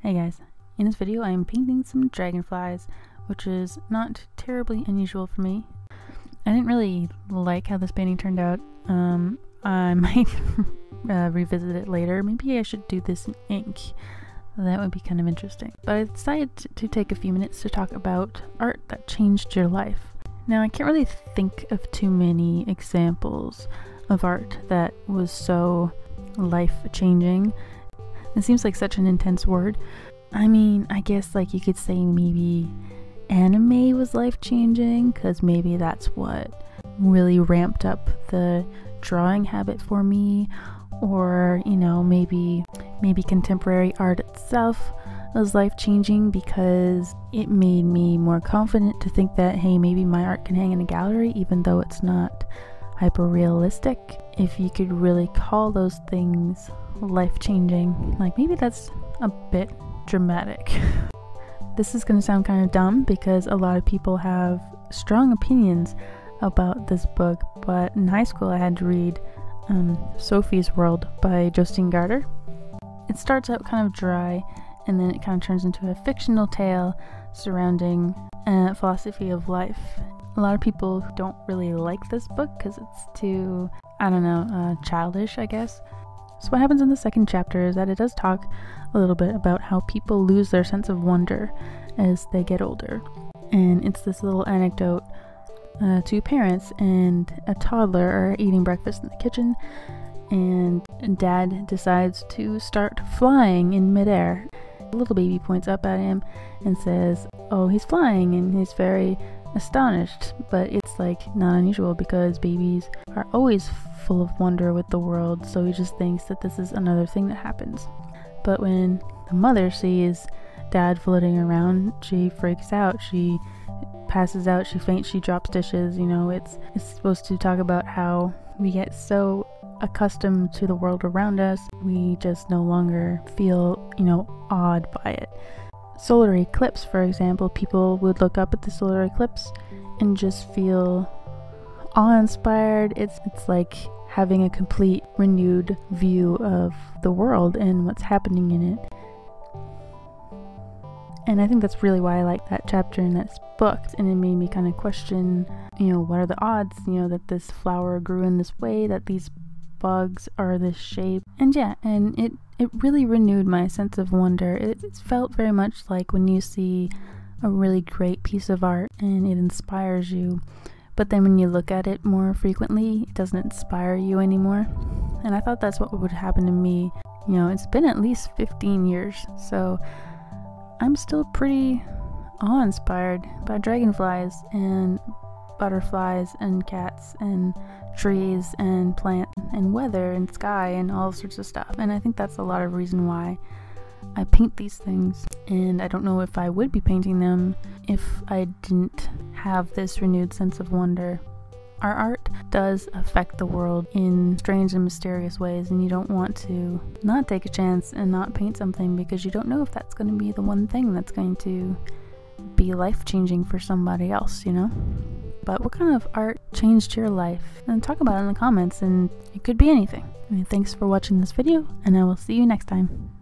Hey guys, in this video I am painting some dragonflies, which is not terribly unusual for me. I didn't really like how this painting turned out. Um, I might uh, revisit it later. Maybe I should do this in ink. That would be kind of interesting. But I decided to take a few minutes to talk about art that changed your life. Now, I can't really think of too many examples of art that was so life changing it seems like such an intense word. I mean, I guess like you could say maybe anime was life changing because maybe that's what really ramped up the drawing habit for me or you know maybe maybe contemporary art itself was life changing because it made me more confident to think that hey maybe my art can hang in a gallery even though it's not hyper realistic if you could really call those things life changing. Like maybe that's a bit dramatic. this is going to sound kind of dumb because a lot of people have strong opinions about this book, but in high school I had to read um, Sophie's World by Jostein Gaarder. It starts out kind of dry and then it kind of turns into a fictional tale surrounding a philosophy of life. A lot of people don't really like this book because it's too, I don't know, uh, childish, I guess. So, what happens in the second chapter is that it does talk a little bit about how people lose their sense of wonder as they get older. And it's this little anecdote uh, two parents and a toddler are eating breakfast in the kitchen, and dad decides to start flying in midair. The little baby points up at him and says, Oh, he's flying, and he's very astonished, but it's like not unusual because babies are always full of wonder with the world, so he just thinks that this is another thing that happens. But when the mother sees dad floating around, she freaks out. She passes out, she faints, she drops dishes. You know, it's it's supposed to talk about how we get so accustomed to the world around us, we just no longer feel, you know, awed by it solar eclipse, for example, people would look up at the solar eclipse and just feel awe-inspired. It's it's like having a complete renewed view of the world and what's happening in it. And I think that's really why I like that chapter in this book. And it made me kind of question, you know, what are the odds, you know, that this flower grew in this way, that these bugs are this shape. And yeah, and it it really renewed my sense of wonder. It, it felt very much like when you see a really great piece of art and it inspires you, but then when you look at it more frequently, it doesn't inspire you anymore. And I thought that's what would happen to me. You know, it's been at least 15 years, so I'm still pretty awe inspired by dragonflies and butterflies and cats and trees and plant and weather and sky and all sorts of stuff. And I think that's a lot of reason why I paint these things. And I don't know if I would be painting them if I didn't have this renewed sense of wonder. Our art does affect the world in strange and mysterious ways, and you don't want to not take a chance and not paint something because you don't know if that's going to be the one thing that's going to be life changing for somebody else, you know? But what kind of art changed your life? And talk about it in the comments, and it could be anything. I mean, thanks for watching this video, and I will see you next time.